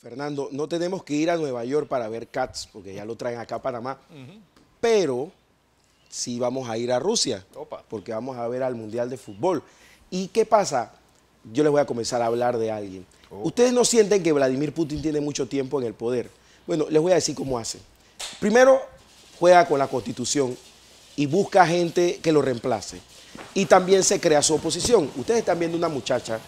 Fernando, no tenemos que ir a Nueva York para ver Cats, porque ya lo traen acá a Panamá, pero sí vamos a ir a Rusia, Opa. porque vamos a ver al Mundial de Fútbol. ¿Y qué pasa? Yo les voy a comenzar a hablar de alguien. Ustedes no sienten que Vladimir Putin tiene mucho tiempo en el poder. Bueno, les voy a decir cómo hace. Primero, juega con la constitución y busca gente que lo reemplace. Y también se crea su oposición. Ustedes están viendo una muchacha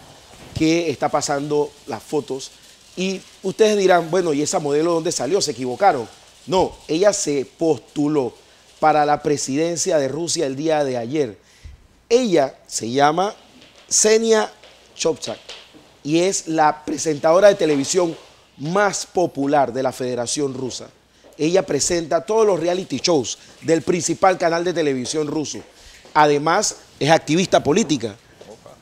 que está pasando las fotos y ustedes dirán, bueno, ¿y esa modelo dónde salió? ¿Se equivocaron? No, ella se postuló para la presidencia de Rusia el día de ayer. Ella se llama Senia Chopchak y es la presentadora de televisión más popular de la Federación Rusa. Ella presenta todos los reality shows del principal canal de televisión ruso. Además, es activista política.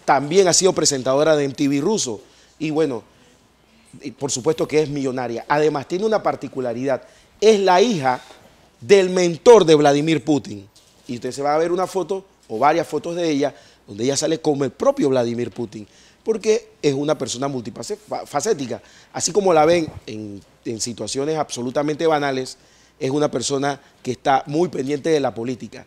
También ha sido presentadora de MTV ruso. Y bueno, por supuesto que es millonaria. Además, tiene una particularidad. Es la hija del mentor de Vladimir Putin. Y usted se va a ver una foto o varias fotos de ella donde ella sale como el propio Vladimir Putin. Porque es una persona multifacética. Así como la ven en, en situaciones absolutamente banales, es una persona que está muy pendiente de la política.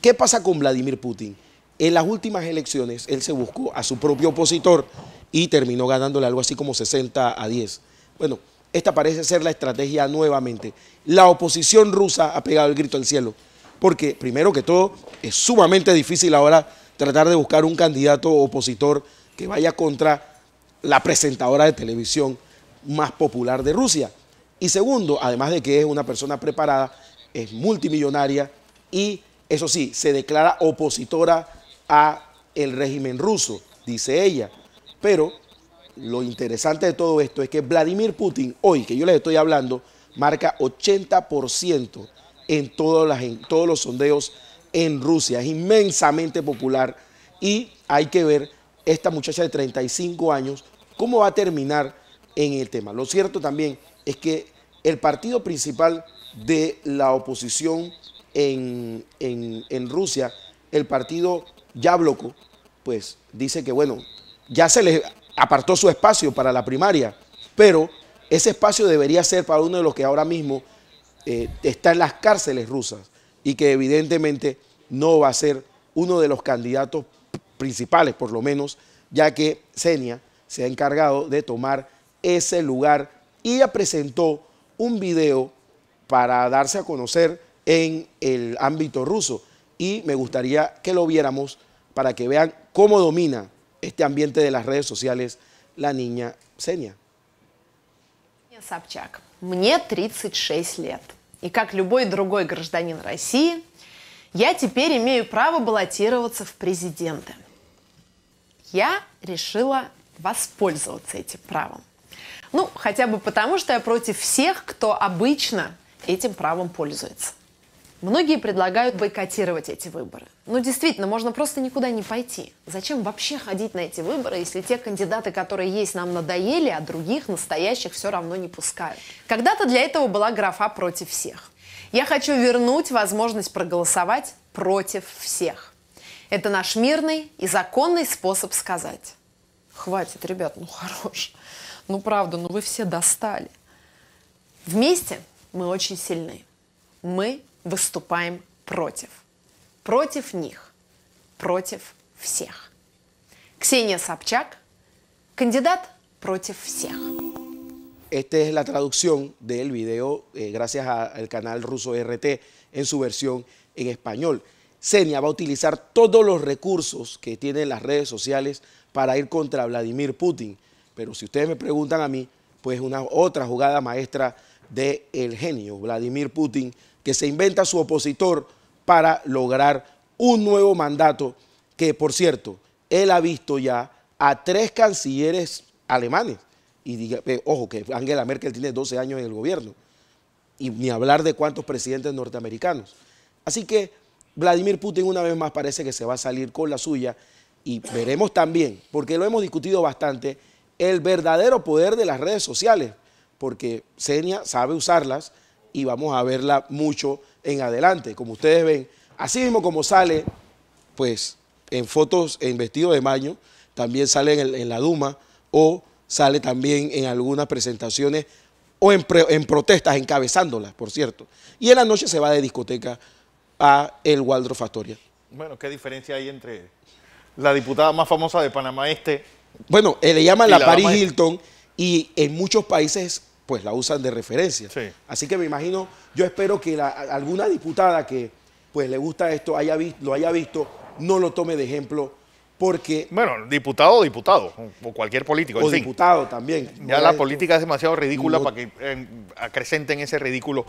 ¿Qué pasa con Vladimir Putin? En las últimas elecciones, él se buscó a su propio opositor y terminó ganándole algo así como 60 a 10. Bueno, esta parece ser la estrategia nuevamente. La oposición rusa ha pegado el grito al cielo, porque primero que todo es sumamente difícil ahora tratar de buscar un candidato opositor que vaya contra la presentadora de televisión más popular de Rusia. Y segundo, además de que es una persona preparada, es multimillonaria y eso sí, se declara opositora a el régimen ruso, dice ella. Pero lo interesante de todo esto es que Vladimir Putin, hoy que yo les estoy hablando, marca 80% en en todos los sondeos en Rusia. Es inmensamente popular y hay que ver esta muchacha de 35 años cómo va a terminar en el tema. Lo cierto también es que el partido principal de la oposición en, en, en Rusia, el partido Yabloko, pues dice que bueno, ya se les apartó su espacio para la primaria, pero ese espacio debería ser para uno de los que ahora mismo eh, está en las cárceles rusas y que evidentemente no va a ser uno de los candidatos principales, por lo menos, ya que Senia se ha encargado de tomar ese lugar y ella presentó un video para darse a conocer en el ámbito ruso. Y me gustaría que lo viéramos para que vean cómo domina este ambiente de las redes sociales la niña Senia. Собчак, мне 36 лет. И как любой другой гражданин России, я теперь имею право баллотироваться в президенты. Я решила воспользоваться этим правом. Ну, хотя бы потому, что я против всех, кто обычно этим правом пользуется. Многие предлагают бойкотировать эти выборы. Ну, действительно, можно просто никуда не пойти. Зачем вообще ходить на эти выборы, если те кандидаты, которые есть, нам надоели, а других настоящих все равно не пускают? Когда-то для этого была графа «против всех». Я хочу вернуть возможность проголосовать против всех. Это наш мирный и законный способ сказать. Хватит, ребят, ну хорош. Ну правда, ну вы все достали. Вместе мы очень сильны. Мы выступаем против. Против них. Против всех. Ксения Собчак, кандидат против всех. Esta es la traducción del video eh, gracias al canal ruso RT en su versión en español. Senia va a utilizar todos los recursos que tienen las redes sociales para ir contra Vladimir Putin. Pero si ustedes me preguntan a mí, pues una otra jugada maestra del el genio Vladimir Putin que se inventa su opositor para lograr un nuevo mandato que, por cierto, él ha visto ya a tres cancilleres alemanes. Y diga, eh, ojo, que Angela Merkel tiene 12 años en el gobierno. Y ni hablar de cuántos presidentes norteamericanos. Así que Vladimir Putin una vez más parece que se va a salir con la suya y veremos también, porque lo hemos discutido bastante, el verdadero poder de las redes sociales, porque Senia sabe usarlas y vamos a verla mucho en adelante. Como ustedes ven, así mismo como sale, pues en fotos en vestido de baño, también sale en, el- en la Duma o sale también en algunas presentaciones o en, en protestas, encabezándolas, por cierto. Y en la noche se va de discoteca a el Waldorf Astoria. Bueno, ¿qué diferencia hay entre la diputada más famosa de Panamá Este? Bueno, eh, le llaman la, Paris Hilton y en muchos países pues la usan de referencia. Así que me imagino, yo espero que alguna diputada que pues le gusta esto, haya lo haya visto, no lo tome de ejemplo porque... Bueno, diputado o diputado, o cualquier político. O diputado también. Ya la política es demasiado ridícula para que acrecenten ese ridículo.